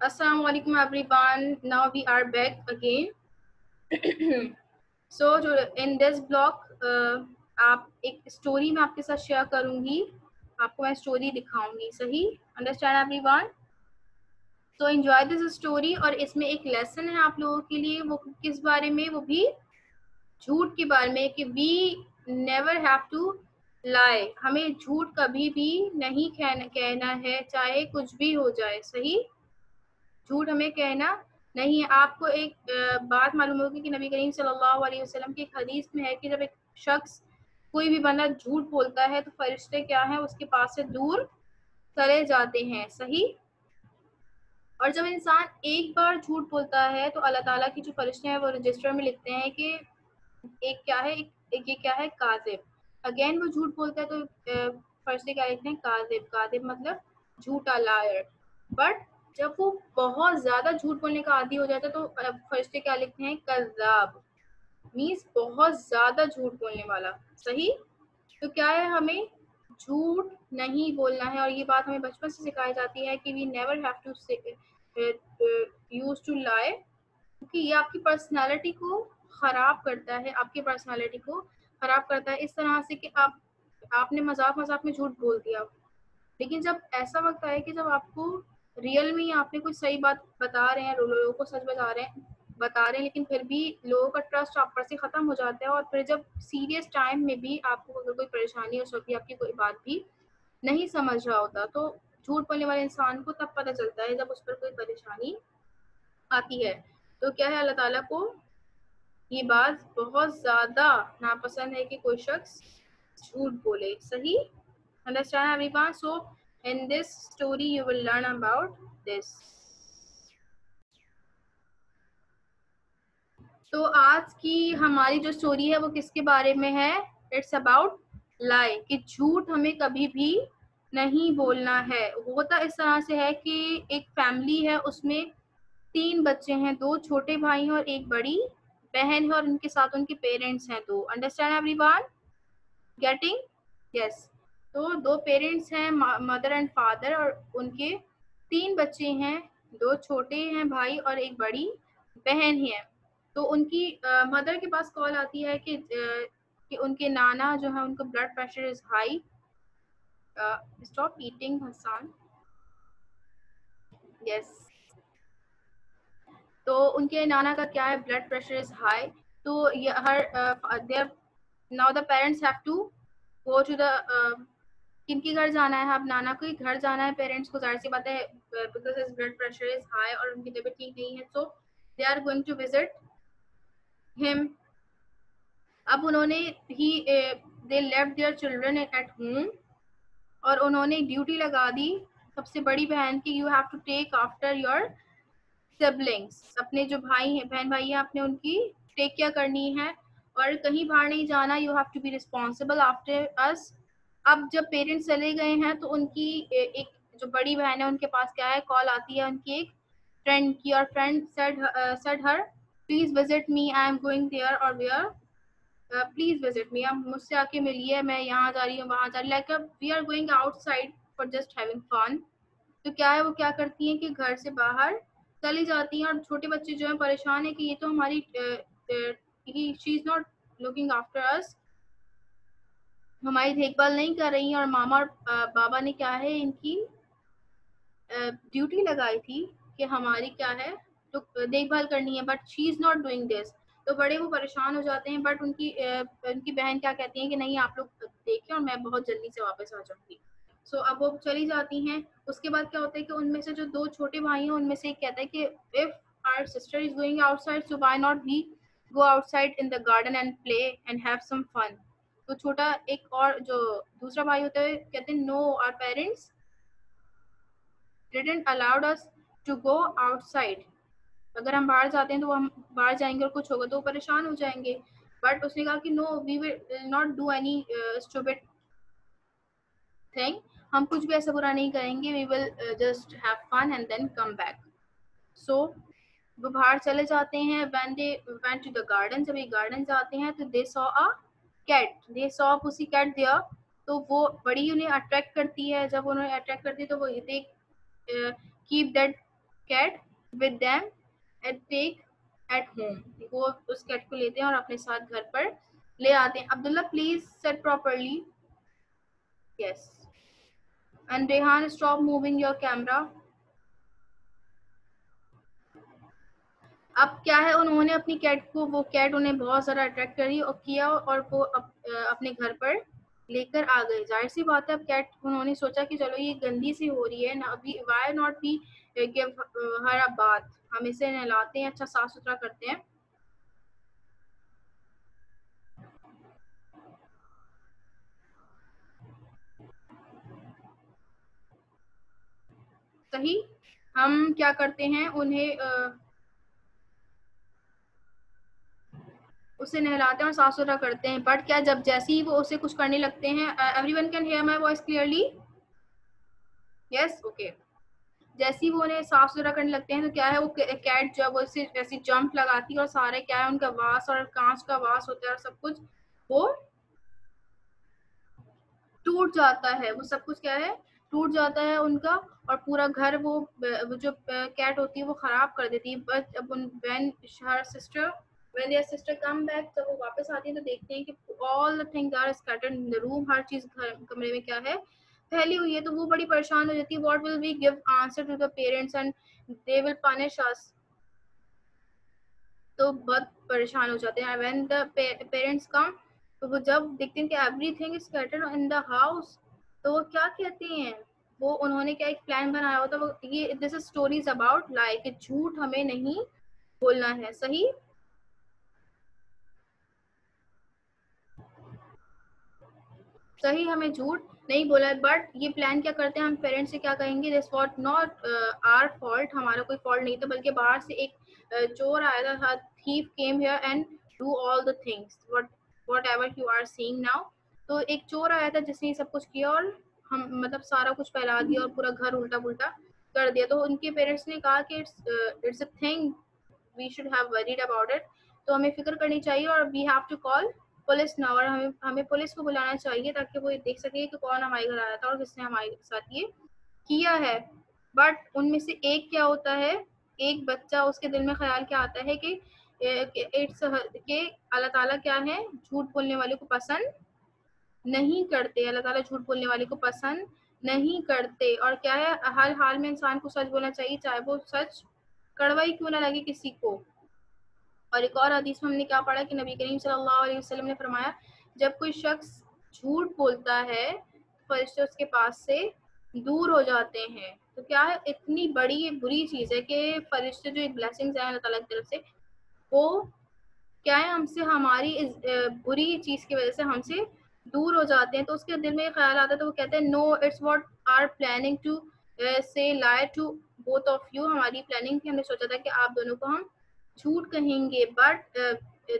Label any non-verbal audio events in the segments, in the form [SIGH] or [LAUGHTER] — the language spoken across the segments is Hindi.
Assalamu alaikum everyone. Now we are back again. [CLEARS THROAT] so in this blog uh, आप एक स्टोरी मैं आपके साथ शेयर करूँगी। आपको मैं स्टोरी दिखाऊँगी। सही? अंडरस्टैंड एवरीवन तो एंजॉय दिस स्टोरी और इसमें एक लेसन है आप लोगों के लिए। वो किस बारे में? वो भी झूठ के बारे में कि we never have to lie हमें झूठ कभी भी नहीं कहना कहना है चाहे कुछ भी हो जाए। सही? झूठ हमें कहना नहीं है आपको एक बात मालूम होगी कि नबी करीम सल्लल्लाहु अलैहि वसल्लम की हदीस में है कि जब एक शख्स कोई भी बंदा झूठ बोलता है तो फरिश्ते क्या है? उसके पास से दूर चले जाते हैं सही? और जब इंसान एक बार झूठ बोलता है तो अल्लाह ताला की जो फरिश्ते हैं वो रजिस्टर में लिखते हैं कि एक क्या है? एक, ये क्या है? काजिब। अगेन वो झूठ बोलता है तो फरिश्ते क्या लिखते हैं? काजिब। काजिब मतलब झूठा लायर। बट जब वो बहुत ज़्यादा झूठ बोलने का आदि हो जाता है तो फरिश्ते क्या लिखते हैं? कजाब मीन्स बहुत ज़्यादा झूठ बोलने वाला। सही? तो क्या है हमें? झूठ नहीं बोलना है। और ये बात हमें बचपन से सिखाई जाती है कि we never have to use to lie क्योंकि ये आपकी पर्सनालिटी को खराब करता है। आपकी पर्सनालिटी को खराब करता है इस तरह से कि आप, आपने मज़ाक मज़ाक में झूठ बोल दिया। लेकिन जब ऐसा वक्त आए कि जब आपको रियल में ही आपने कुछ सही बात बता रहे हैं, लोगों को सच बता रहे हैं, बता रहे हैं, लेकिन फिर भी लोगों का ट्रस्ट आप पर से ख़त्म हो जाता है और फिर जब सीरियस टाइम में भी आपको अगर कोई परेशानी सकती है आपकी कोई बात भी नहीं समझ रहा होता तो झूठ बोलने वाले इंसान को तब पता चलता है जब उस पर कोई परेशानी आती है। तो क्या है, अल्लाह ताला को ये बात बहुत ज़्यादा नापसंद है कि कोई शख्स झूठ बोले। सही? Understand everyone so in this story you will learn about this तो आज की हमारी जो स्टोरी है, वो किसके बारे में है? इट्स अबाउट लाई कि झूठ हमें कभी भी नहीं बोलना है। होता इस तरह से है कि एक फैमिली है, उसमें तीन बच्चे हैं, दो छोटे भाई हैं और एक बड़ी बहन है और उनके साथ उनके पेरेंट्स हैं दो। अंडरस्टैंड एवरीवन गेटिंग यस तो दो पेरेंट्स हैं मदर एंड फादर और उनके तीन बच्चे हैं, दो छोटे हैं भाई और एक बड़ी बहन है तो उनकी मदर के पास कॉल आती है कि कि उनके नाना जो है, उनका blood pressure is high. Stop eating Hasan. Yes तो उनके नाना का क्या है, ब्लड प्रेशर इज़ हाई। तो here there now the parents have to go to the किनके घर जाना है? अब नाना को घर जाना है पेरेंट्स को ज़ाहिर सी बात है because his blood pressure is high और उनकी तबीयत ठीक नहीं है so they are going to visit him अब उन्होंने ही they left their children at home और उन्होंने ड्यूटी लगा दी सबसे बड़ी बहन की you have to take after your siblings अपने जो भाई हैं, बहन भाई हैं अपने उनकी टेक केयर करनी है? और कहीं बाहर नहीं जाना you have to be responsible after us अब जब पेरेंट्स चले गए हैं तो उनकी एक जो बड़ी बहन है, उनके पास क्या है? कॉल आती है उनकी एक फ्रेंड की और friend said said her please visit me I am going there और वेयर प्लीज़ विज़िट मी आप मुझसे आके मिलिए, मैं यहाँ जा रही हूँ, वहाँ जा रही हूँ। Like we are going outside for just having fun तो क्या है, वो क्या करती हैं कि घर से बाहर चली जाती हैं और छोटे बच्चे जो हैं, परेशान है कि ये तो हमारी she is not looking after us हमारी देखभाल नहीं कर रही और मामा और बाबा ने क्या है इनकी ड्यूटी लगाई थी कि हमारी क्या है तो देखभाल करनी है but she is not doing this तो बड़े वो परेशान हो जाते हैं बट उनकी उनकी बहन क्या कहती है कि नहीं आप लोग देखें और मैं बहुत जल्दी से वापस आ जाऊँगी। सो so, अब वो चली जाती हैं। उसके बाद क्या होता है कि उनमें से जो दो छोटे भाई हैं उनमें से एक कहता है कि if our sister is going outside so why not we go outside in the garden and play and have some fun तो छोटा एक और जो दूसरा भाई होता है, कहते हैं no our parents didn't allow us to go outside अगर हम बाहर जाते हैं तो हम बाहर जाएँगे और कुछ होगा तो परेशान हो जाएँगे। बट उसने कहा कि no we will not do any stupid thing हम कुछ भी ऐसा बुरा नहीं करेंगे। We will just have fun and then come back so वो बाहर चले जाते हैं। When they went to the garden जब ये गार्डन जाते हैं तो they saw a cat they saw pussy cat there तो वो बड़ी उन्हें अट्रैक्ट करती है। जब उन्हें अट्रैक्ट करती है तो वो देख keep that cat with them at take it home वो उस कैट को लेते हैं और अपने साथ घर पर ले आते हैं। Abdullah please sit properly yes and Rehan stop moving your camera अब क्या है उन्होंने अपनी कैट को वो कैट उन्हें बहुत ज़्यादा अट्रैक्ट करी और किया और वो अप, अपने घर पर लेकर आ गए। ज़ाहिर सी बात है अब कैट उन्होंने सोचा कि चलो ये गंदी सी हो रही है ना अभी why not be give her बात हम इसे नहलाते हैं अच्छा साफ़ सुथरा करते हैं। सही हम क्या करते हैं उन्हें उसे नहलाते हैं और साफ़ सुथरा करते हैं। बट क्या जब जैसे ही वो उसे कुछ करने लगते हैं everyone can hear my voice clearly yes okay जैसे ही वो उन्हें साफ़ सुथरा करने लगते हैं तो क्या है, वो कैट जो है वो इसे ऐसी जंप लगाती है और सारे, क्या है, उनका वास और कांच का वास होता है और सब कुछ, वो टूट जाता है। वो सब कुछ क्या है, टूट जाता है उनका और पूरा घर वो जो कैट होती है, वो खराब कर देती है। बट अब उन when her sister when their sister come back जब वो वापस आती है तो देखते हैं कि all the things are scattered in the room हर चीज़ घर कमरे में क्या है फैली हुई है तो वो बड़ी परेशान हो जाती है what will we give answer to the parents and they will punish us तो बहुत परेशान हो जाते हैं when the parents come तो वो जब देखते हैं कि everything is scattered in the house तो वो क्या कहते हैं वो उन्होंने क्या एक प्लान बनाया होता है वो ये this is stories about like झूठ हमें नहीं बोलना है सही सही हमें झूठ नहीं बोला बट ये प्लान क्या करते हैं? हम पेरेंट्स से क्या कहेंगे? This what not our fault हमारा कोई फॉल्ट नहीं था बल्कि बाहर से एक uh, चोर आया था thief came here and do all the things whatever you are seeing now तो एक चोर आया था जिसने सब कुछ किया और हम मतलब सारा कुछ फैला दिया और पूरा घर उल्टा पुल्टा कर दिया। तो उनके पेरेंट्स ने कहा कि it's it's a thing we should have worried about it तो हमें फ़िक्र करनी चाहिए और we have to call police ना और हमें हमें पुलिस को बुलाना चाहिए ताकि वो देख सके कि कौन हमारे घर आया था और किसने हमारे साथ ये किया है। बट उनमें से एक क्या होता है? एक बच्चा उसके दिल में ख्याल क्या आता है कि इट्स के अल्लाह ताला क्या है? झूठ बोलने वाले को पसंद नहीं करते। अल्लाह ताला झूठ बोलने वाले को पसंद नहीं करते। और क्या है? हर हाल में इंसान को सच बोलना चाहिए, चाहे वो सच, कड़वाई क्यों ना लगे किसी को। और एक और हदीस में हमने क्या पढ़ा कि नबी करीम सल्लल्लाहु अलैहि वसल्लम ने फरमाया, जब कोई शख्स झूठ बोलता है फरिश्ते उसके पास से दूर हो जाते हैं। तो क्या है इतनी बड़ी बुरी चीज़ है कि फरिश्ते जो ब्लेसिंग्स हैं अल्लाह ताला की तरफ़ से, वो क्या है, हमसे हमारी इस बुरी चीज़ की वजह से हमसे दूर हो जाते हैं। तो उसके दिल में ख्याल आता है तो वो कहते हैं no it's what are planning to say lie to both of you हमारी प्लानिंग थी हमने सोचा था कि आप दोनों को हम झूठ कहेंगे but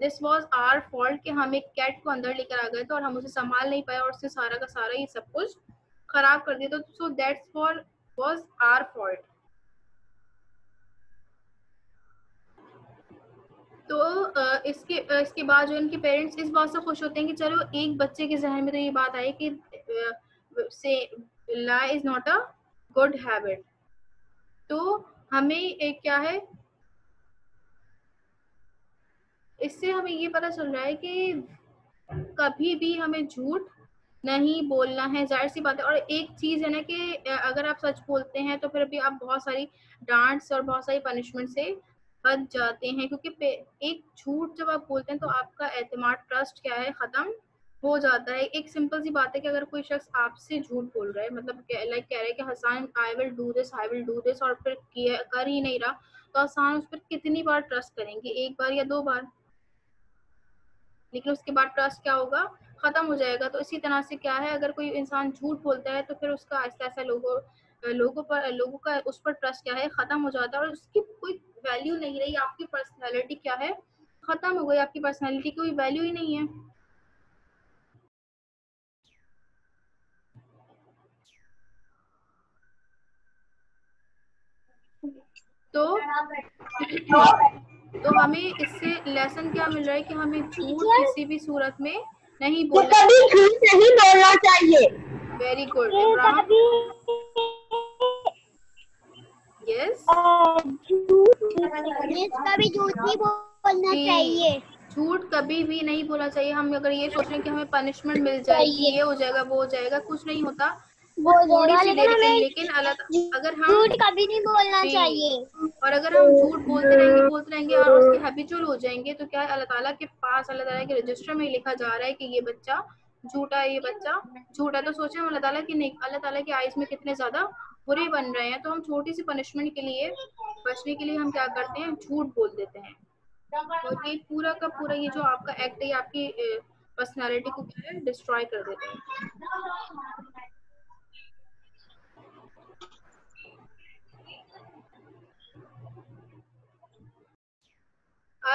this was our fault कि हम एक कैट को अंदर लेकर आ गए थे और हम उसे संभाल नहीं पाए और उससे सारा का सारा ये सब कुछ खराब कर दिया। तो so that's for was our fault तो uh, इसके uh, इसके बाद जो इनके पेरेंट्स इस बात से खुश होते हैं कि चलो एक बच्चे के जहन में तो ये बात आई कि uh, say lie is not a good habit तो हमें एक क्या है? इससे हमें ये पता चल रहा है कि कभी भी हमें झूठ नहीं बोलना है, ज़ाहिर सी बात है। और एक चीज़ है ना कि अगर आप सच बोलते हैं तो फिर भी आप बहुत सारी डांट्स और बहुत सारी पनिशमेंट से बच जाते हैं। क्योंकि एक झूठ जब आप बोलते हैं तो आपका एतमाद ट्रस्ट क्या है, ख़त्म हो जाता है। एक सिंपल सी बात है कि अगर कोई शख्स आपसे झूठ बोल रहा है मतलब लाइक कह रहा है कि, Hasan I will do this I will do this और फिर कर ही नहीं रहा तो आसान उस पर कितनी बार ट्रस्ट करेंगे? एक बार या दो बार? लेकिन उसके बाद ट्रस्ट क्या होगा? ख़त्म हो जाएगा। तो इसी तरह से क्या है अगर कोई इंसान झूठ बोलता है तो फिर उसका ऐसा ऐसा लोगों लोगों पर लोगों का उस पर ट्रस्ट क्या है ख़त्म हो जाता है। और उसकी कोई वैल्यू नहीं रही। आपकी पर्सनैलिटी क्या है? ख़त्म हो गई आपकी पर्सनैलिटी की कोई वैल्यू ही नहीं है। तो [CLEARS THROAT] तो हमें इससे लेसन क्या मिल रहा है कि हमें झूठ किसी भी सूरत में नहीं बोलना कभी झूठ नहीं बोलना चाहिए। वेरी गुड यस कभी झूठ नहीं बोलना चाहिए। झूठ कभी भी नहीं बोलना चाहिए। हम अगर ये सोच रहे हैं कि हमें पनिशमेंट मिल जाएगी ये हो जाएगा वो हो जाएगा कुछ नहीं होता। देर लेकिन अगर हम झूठ कभी नहीं बोलना चाहिए। और अगर हम झूठ बोलते रहेंगे बोलते रहेंगे और उसके हैबिचुअल हो जाएँगे तो क्या अल्लाह ताला के पास अल्लाह ताला के रजिस्टर में लिखा जा रहा है कि ये बच्चा झूठा है ये बच्चा झूठा तो सोचे अल्लाह ताला की नहीं अल्लाह ताला की आइज़ में कितने ज़्यादा बुरे बन रहे हैं। तो हम छोटी सी पनिशमेंट के लिए बचने के लिए हम क्या करते हैं? झूठ बोल देते हैं। और ये पूरा का पूरा ये जो आपका एक्ट है आपकी पर्सनालिटी को क्या है? डिस्ट्रॉय कर देते हैं।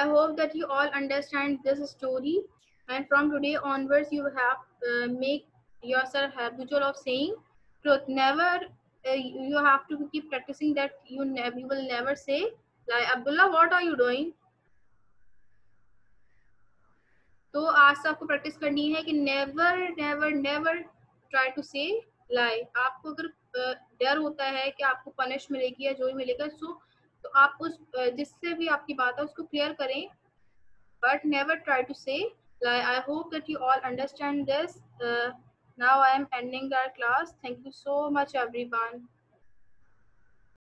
I hope that you all understand this story and from today onwards you have uh, make yourself habitual of saying truth. Never uh, you have to keep practicing that you never you will never say lie. Abdullah, what are you doing? तो आज से आपको प्रैक्टिस करनी है कि never never never try to say lie आपको अगर डर होता है कि आपको पनिश मिलेगी या जो भी मिलेगा सो तो आप उस जिससे भी आपकी बात है, उसको क्लियर करें। But never try to say I hope that you all understand this now I am ending our class thank you so much everyone